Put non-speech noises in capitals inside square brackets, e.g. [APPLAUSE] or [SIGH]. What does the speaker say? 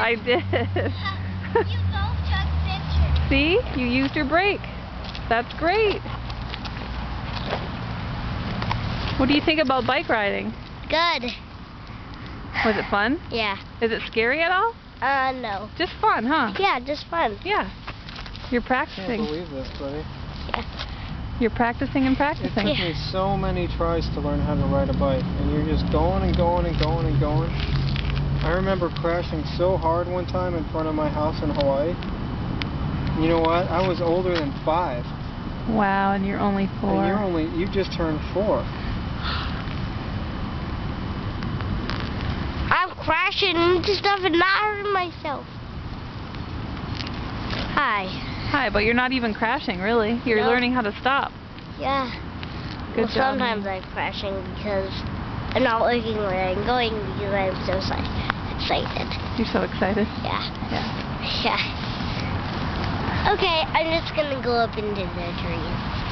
I [LAUGHS] did. you both took pictures. See? You used your brake. That's great. What do you think about bike riding? Good. Was it fun? Yeah. Is it scary at all? Uh, no. Just fun, huh? Yeah, just fun. Yeah. You're practicing. Can't believe this, buddy. Yeah. You're practicing and practicing. It practicing. took me so many tries to learn how to ride a bike, and you're just going and going and going and going. I remember crashing so hard one time in front of my house in Hawaii. You know what? I was older than five, Wow, and you're only four. and you're only you just turned four. I'm crashing into stuff and not hurting myself. Hi. Hi, but you're not even crashing, really. You're No. learning how to stop. Yeah. Good well, job. sometimes I'm crashing because I'm not looking where I'm going because I'm so excited. You're so excited. Yeah. Yeah. [LAUGHS] Yeah. Okay, I'm just gonna go up into the trees.